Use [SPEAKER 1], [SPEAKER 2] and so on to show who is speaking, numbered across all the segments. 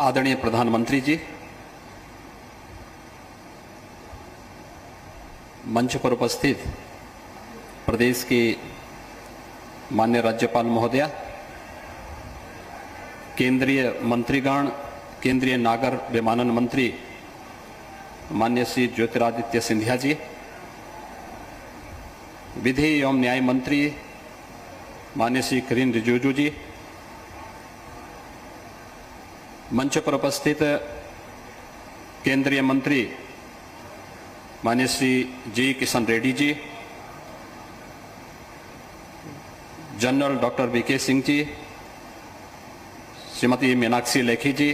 [SPEAKER 1] आदरणीय प्रधानमंत्री जी, मंच पर उपस्थित प्रदेश के मान्य राज्यपाल महोदया, केंद्रीय मंत्रीगण, केंद्रीय नागर विमानन मंत्री मान्य श्री ज्योतिरादित्य सिंधिया जी, विधि एवं न्याय मंत्री मान्य श्री किरेन रिजिजू जी मंच पर उपस्थित केंद्रीय मंत्री मान्य Shri G Kishan Reddy ji, general doctor VK Singh ji, Shrimati Meenakshi Lekhi ji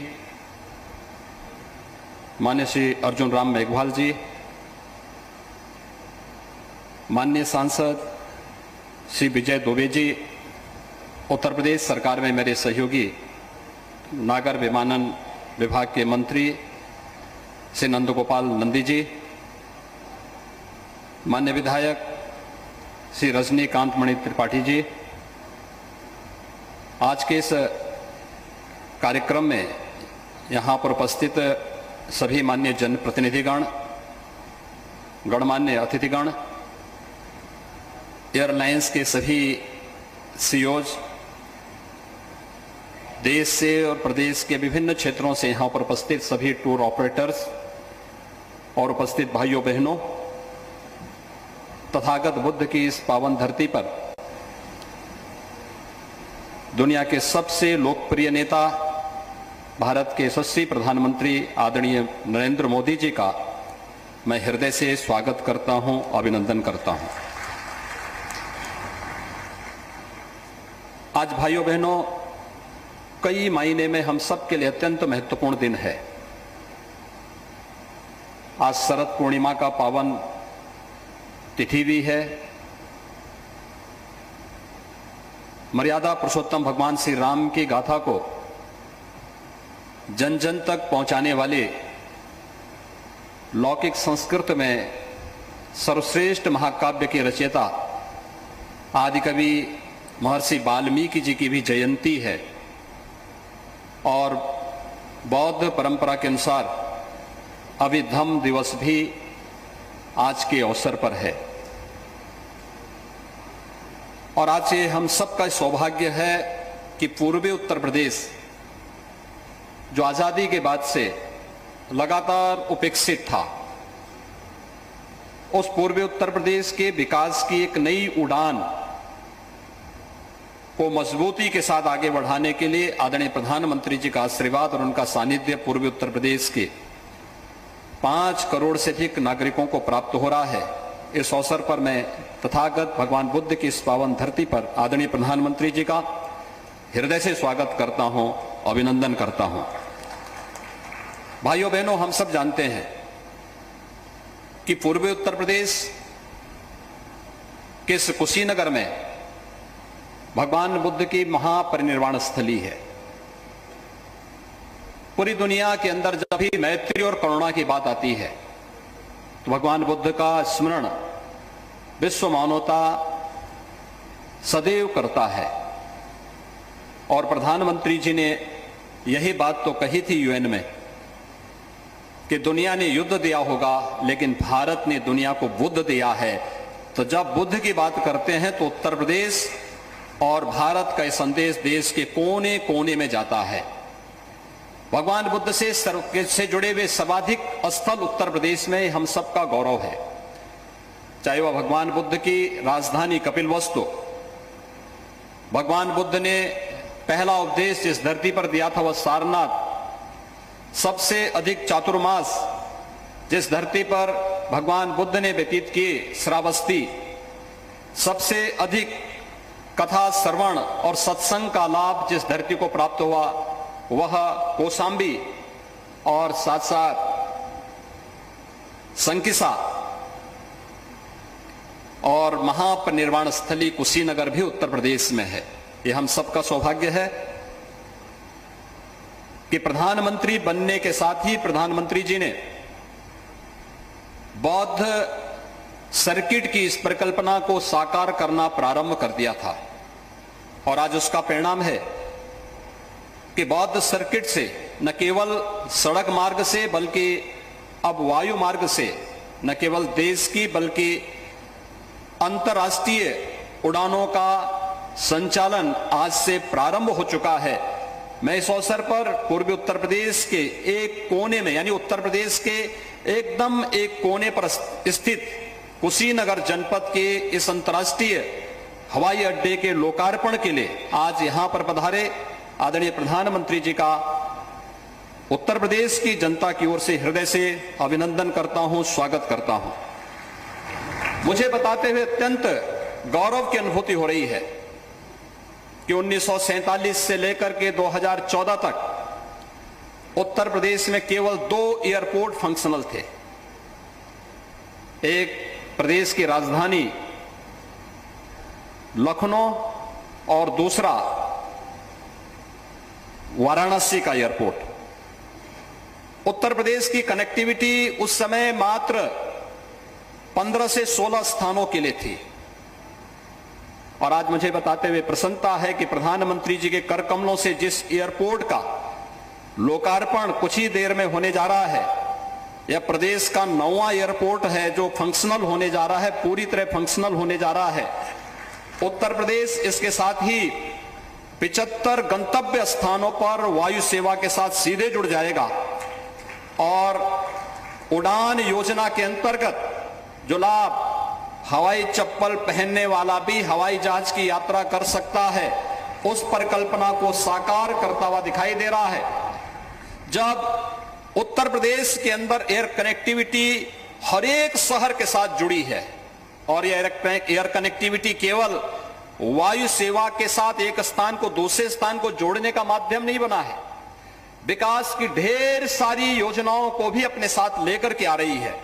[SPEAKER 1] मान्य श्री अर्जुन राम मेघवाल जी मान्य सांसद श्री विजय दुबे जी, उत्तर प्रदेश सरकार में मेरे सहयोगी नागर विमानन विभाग के मंत्री श्री नंदगोपाल नंदी जी, मान्य विधायक श्री रजनीकांत मणि त्रिपाठी जी, आज के इस कार्यक्रम में यहाँ पर उपस्थित सभी मान्य जनप्रतिनिधिगण, गणमान्य अतिथिगण, एयरलाइंस के सभी सीओज देश से और प्रदेश के विभिन्न क्षेत्रों से यहाँ पर उपस्थित सभी टूर ऑपरेटर्स और उपस्थित भाइयों बहनों, तथागत बुद्ध की इस पावन धरती पर दुनिया के सबसे लोकप्रिय नेता, भारत के यशस्वी प्रधानमंत्री आदरणीय नरेंद्र मोदी जी का मैं हृदय से स्वागत करता हूँ, अभिनंदन करता हूँ। आज भाइयों बहनों कई महीने में हम सब के लिए अत्यंत तो महत्वपूर्ण दिन है। आज शरद पूर्णिमा का पावन तिथि भी है। मर्यादा पुरुषोत्तम भगवान श्री राम की गाथा को जन जन तक पहुँचाने वाले लौकिक संस्कृत में सर्वश्रेष्ठ महाकाव्य के रचयिता आदि कवि महर्षि वाल्मीकि जी की भी जयंती है। और बौद्ध परंपरा के अनुसार अभिधम दिवस भी आज के अवसर पर है। और आज ये हम सबका सौभाग्य है कि पूर्वी उत्तर प्रदेश, जो आज़ादी के बाद से लगातार उपेक्षित था, उस पूर्वी उत्तर प्रदेश के विकास की एक नई उड़ान को मजबूती के साथ आगे बढ़ाने के लिए आदरणीय प्रधानमंत्री जी का आशीर्वाद और उनका सानिध्य पूर्वी उत्तर प्रदेश के पाँच करोड़ से अधिक नागरिकों को प्राप्त हो रहा है। इस अवसर पर मैं तथागत भगवान बुद्ध की इस पावन धरती पर आदरणीय प्रधानमंत्री जी का हृदय से स्वागत करता हूँ, अभिनंदन करता हूँ। भाइयों, बहनों, हम सब जानते हैं कि पूर्वी उत्तर प्रदेश के कुशीनगर में भगवान बुद्ध की महापरिनिर्वाण स्थली है। पूरी दुनिया के अंदर जब भी मैत्री और करुणा की बात आती है तो भगवान बुद्ध का स्मरण विश्व मानवता सदैव करता है। और प्रधानमंत्री जी ने यही बात तो कही थी यूएन में कि दुनिया ने युद्ध दिया होगा, लेकिन भारत ने दुनिया को बुद्ध दिया है। तो जब बुद्ध की बात करते हैं तो उत्तर प्रदेश और भारत का यह संदेश देश के कोने कोने में जाता है। भगवान बुद्ध से सर्व, से जुड़े हुए सर्वाधिक स्थल उत्तर प्रदेश में हम सबका गौरव है। चाहे वह भगवान बुद्ध की राजधानी कपिल वस्तु भगवान बुद्ध ने पहला उपदेश जिस धरती पर दिया था वह सारनाथ, सबसे अधिक चातुर्मास जिस धरती पर भगवान बुद्ध ने व्यतीत किए श्रावस्ती, सबसे अधिक कथा, श्रवण और सत्संग का लाभ जिस धरती को प्राप्त हुआ, वह कोसाम्बी और साथ साथ संकिसा और महापरिनिर्वाण स्थली कुशीनगर भी उत्तर प्रदेश में है। यह हम सबका सौभाग्य है कि प्रधानमंत्री बनने के साथ ही प्रधानमंत्री जी ने बौद्ध सर्किट की इस परिकल्पना को साकार करना प्रारंभ कर दिया था। और आज उसका परिणाम है कि बौद्ध सर्किट से न केवल सड़क मार्ग से बल्कि अब वायु मार्ग से न केवल देश की बल्कि अंतर्राष्ट्रीय उड़ानों का संचालन आज से प्रारंभ हो चुका है। मैं इस अवसर पर पूर्वी उत्तर प्रदेश के एक कोने में, यानी उत्तर प्रदेश के एकदम एक कोने पर स्थित कुशीनगर जनपद के इस अंतर्राष्ट्रीय हवाई अड्डे के लोकार्पण के लिए आज यहाँ पर पधारे आदरणीय प्रधानमंत्री जी का उत्तर प्रदेश की जनता की ओर से हृदय से अभिनंदन करता हूँ, स्वागत करता हूँ। मुझे बताते हुए अत्यंत गौरव की अनुभूति हो रही है कि उन्नीस से लेकर के 2014 तक उत्तर प्रदेश में केवल दो एयरपोर्ट फंक्शनल थे। एक प्रदेश की राजधानी लखनऊ और दूसरा वाराणसी का एयरपोर्ट। उत्तर प्रदेश की कनेक्टिविटी उस समय मात्र 15 से 16 स्थानों के लिए थी। और आज मुझे बताते हुए प्रसन्नता है कि प्रधानमंत्री जी के कर कमलों से जिस एयरपोर्ट का लोकार्पण कुछ ही देर में होने जा रहा है यह प्रदेश का नौवा एयरपोर्ट है जो फंक्शनल होने जा रहा है, पूरी तरह फंक्शनल होने जा रहा है। उत्तर प्रदेश इसके साथ ही पिचहत्तर गंतव्य स्थानों पर वायु सेवा के साथ सीधे जुड़ जाएगा। और उड़ान योजना के अंतर्गत जो लाभ हवाई चप्पल पहनने वाला भी हवाई जहाज़ की यात्रा कर सकता है, उस परिकल्पना को साकार करता हुआ दिखाई दे रहा है। जब उत्तर प्रदेश के अंदर एयर कनेक्टिविटी हर एक शहर के साथ जुड़ी है। और यह एयर कनेक्टिविटी केवल वायु सेवा के साथ एक स्थान को दूसरे स्थान को जोड़ने का माध्यम नहीं बना है। विकास की ढेर सारी योजनाओं को भी अपने साथ लेकर के आ रही है।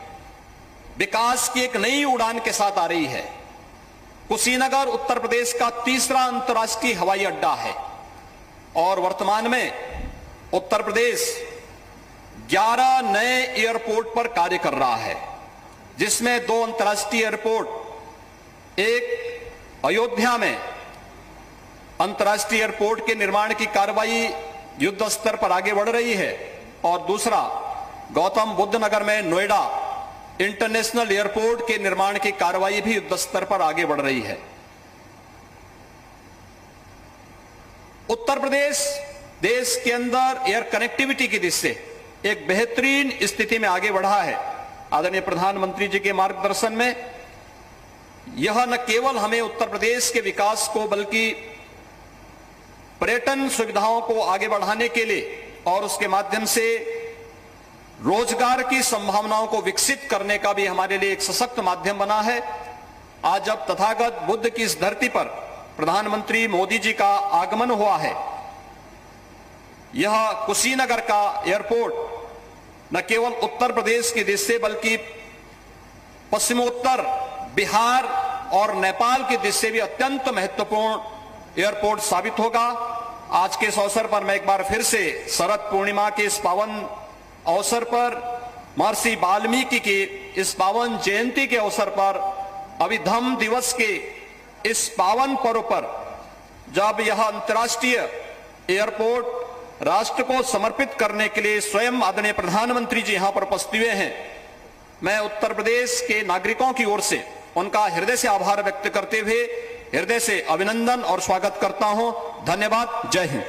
[SPEAKER 1] विकास की एक नई उड़ान के साथ आ रही है। कुशीनगर, उत्तर प्रदेश का तीसरा अंतर्राष्ट्रीय हवाई अड्डा है। और वर्तमान में उत्तर प्रदेश 11 नए एयरपोर्ट पर कार्य कर रहा है, जिसमें दो अंतर्राष्ट्रीय एयरपोर्ट, एक अयोध्या में अंतर्राष्ट्रीय एयरपोर्ट के निर्माण की कार्रवाई युद्ध स्तर पर आगे बढ़ रही है और दूसरा, गौतम बुद्ध नगर में नोएडा इंटरनेशनल एयरपोर्ट के निर्माण की कार्रवाई भी युद्ध स्तर पर आगे बढ़ रही है। उत्तर प्रदेश, देश के अंदर एयर कनेक्टिविटी की दृष्टि एक बेहतरीन स्थिति में आगे बढ़ा है। आदरणीय प्रधानमंत्री जी के मार्गदर्शन में यह न केवल हमें उत्तर प्रदेश के विकास को, बल्कि पर्यटन सुविधाओं को आगे बढ़ाने के लिए और उसके माध्यम से रोज़गार की संभावनाओं को विकसित करने का भी हमारे लिए एक सशक्त माध्यम बना है। आज जब तथागत बुद्ध की इस धरती पर प्रधानमंत्री मोदी जी का आगमन हुआ है। यह कुशीनगर का एयरपोर्ट, न केवल उत्तर प्रदेश की से बल्कि पश्चिमोत्तर, बिहार और नेपाल की से भी अत्यंत महत्वपूर्ण एयरपोर्ट साबित होगा। आज के इस अवसर पर मैं एक बार फिर से शरद पूर्णिमा के इस पावन अवसर पर, महर्षि वाल्मीकि के इस पावन जयंती के अवसर पर अभिधम दिवस के इस पावन पर्व पर, जब यह अंतर्राष्ट्रीय एयरपोर्ट राष्ट्र को समर्पित करने के लिए स्वयं आदरणीय प्रधानमंत्री जी यहाँ पर उपस्थित हुए हैं। मैं उत्तर प्रदेश के नागरिकों की ओर से उनका हृदय से आभार व्यक्त करते हुए हृदय से अभिनंदन और स्वागत करता हूँ। धन्यवाद। जय हिंद।